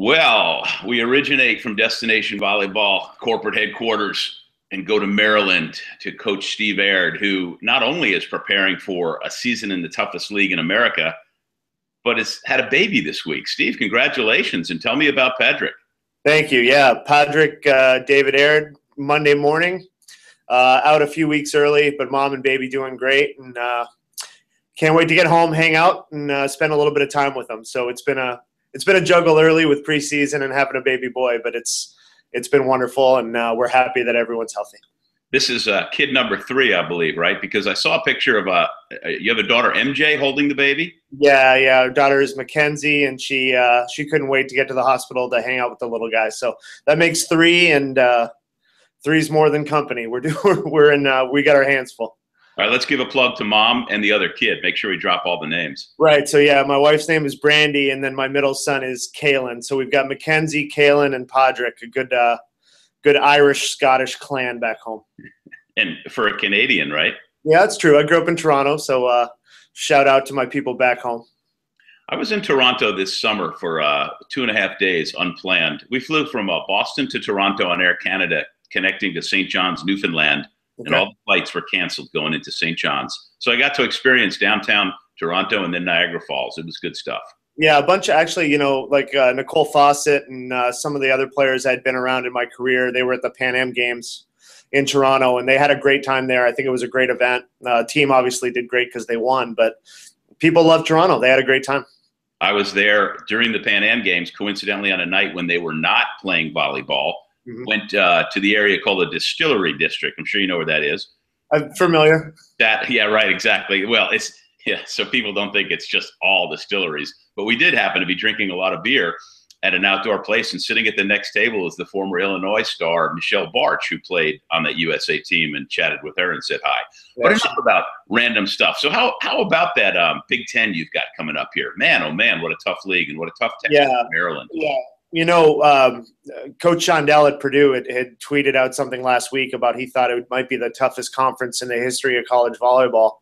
Well, we originate from Destination Volleyball corporate headquarters and go to Maryland to coach Steve Aird, who not only is preparing for a season in the toughest league in America, but has had a baby this week. Steve, congratulations, and tell me about Patrick. Thank you. Yeah, Patrick uh, David Aird, Monday morning, uh, out a few weeks early, but mom and baby doing great, and uh, can't wait to get home, hang out, and uh, spend a little bit of time with them. So it's been a it's been a juggle early with preseason and having a baby boy, but it's it's been wonderful, and uh, we're happy that everyone's healthy. This is uh, kid number three, I believe, right? Because I saw a picture of a. Uh, you have a daughter, MJ, holding the baby. Yeah, yeah. Our daughter is Mackenzie, and she uh, she couldn't wait to get to the hospital to hang out with the little guy. So that makes three, and uh, three's more than company. We're doing. We're in. Uh, we got our hands full. All right, let's give a plug to mom and the other kid. Make sure we drop all the names. Right. So yeah, my wife's name is Brandy, and then my middle son is Kalen. So we've got Mackenzie, Kalen, and Patrick. A good, uh, good Irish Scottish clan back home. And for a Canadian, right? Yeah, that's true. I grew up in Toronto, so uh, shout out to my people back home. I was in Toronto this summer for uh, two and a half days, unplanned. We flew from uh, Boston to Toronto on Air Canada, connecting to St. John's, Newfoundland okay. and all the flights were canceled going into St. John's. So I got to experience downtown Toronto and then Niagara Falls. It was good stuff. Yeah, a bunch of actually, you know, like uh, Nicole Fawcett and uh, some of the other players I'd been around in my career. They were at the Pan Am Games in Toronto, and they had a great time there. I think it was a great event. Uh, team obviously did great because they won, but people love Toronto. They had a great time. I was there during the Pan Am Games, coincidentally on a night when they were not playing volleyball mm-hmm. went uh, to the area called the Distillery District. I'm sure you know where that is. I'm familiar. That yeah, right, exactly. Well, it's yeah, so people don't think it's just all distilleries, but we did happen to be drinking a lot of beer at an outdoor place, and sitting at the next table is the former Illinois star Michelle Bartsch, who played on that USA team, and chatted with her and said hi. But enough about random stuff. So how how about that um, Big Ten you've got coming up here? Man, oh man, what a tough league and what a tough test yeah. Maryland. Yeah, you know, um, Coach Shondell at Purdue had, had, tweeted out something last week about he thought it might be the toughest conference in the history of college volleyball.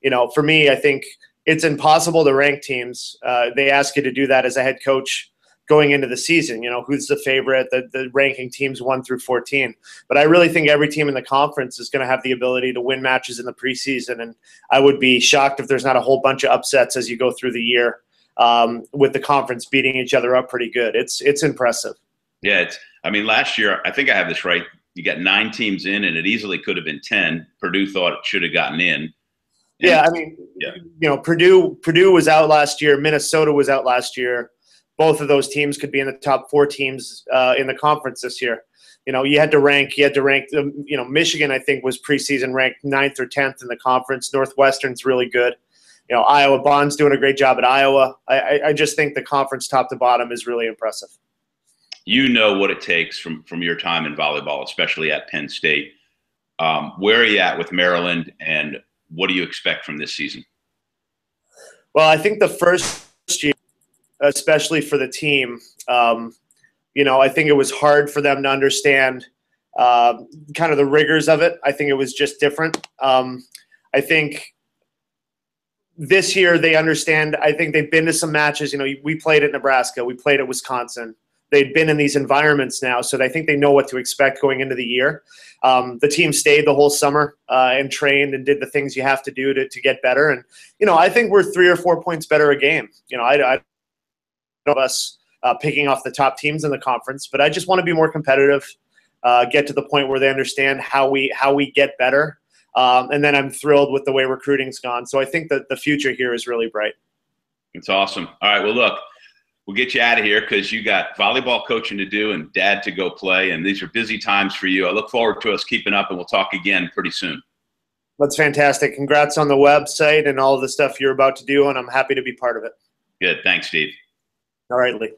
You know, for me, I think it's impossible to rank teams. Uh, they ask you to do that as a head coach going into the season. You know, who's the favorite, the, the ranking teams one through 14. But I really think every team in the conference is going to have the ability to win matches in the preseason. And I would be shocked if there's not a whole bunch of upsets as you go through the year um, with the conference beating each other up pretty good. It's it's impressive. Yeah, it's. I mean, last year I think I have this right. You got nine teams in, and it easily could have been ten. Purdue thought it should have gotten in. And, yeah, I mean, yeah. you know, Purdue Purdue was out last year. Minnesota was out last year. Both of those teams could be in the top four teams uh, in the conference this year. You know, you had to rank. You had to rank. You know, Michigan I think was preseason ranked ninth or tenth in the conference. Northwestern's really good you know, Iowa Bond's doing a great job at Iowa. I, I just think the conference top to bottom is really impressive. You know what it takes from from your time in volleyball, especially at Penn State. Um, where are you at with Maryland, and what do you expect from this season? Well, I think the first year, especially for the team, um, you know, I think it was hard for them to understand uh, kind of the rigors of it. I think it was just different. Um, I think this year they understand. I think they've been to some matches. You know, we played at Nebraska, we played at Wisconsin. They've been in these environments now, so I think they know what to expect going into the year. Um, the team stayed the whole summer uh, and trained and did the things you have to do to, to get better. And you know, I think we're three or four points better a game. You know, I, I don't us uh, picking off the top teams in the conference, but I just want to be more competitive. Uh, get to the point where they understand how we how we get better um, and then I'm thrilled with the way recruiting's gone. So I think that the future here is really bright. It's awesome. All right. Well, look, we'll get you out of here because you got volleyball coaching to do and dad to go play. And these are busy times for you. I look forward to us keeping up and we'll talk again pretty soon. That's fantastic. Congrats on the website and all the stuff you're about to do. And I'm happy to be part of it. Good. Thanks, Steve. All right, Lee.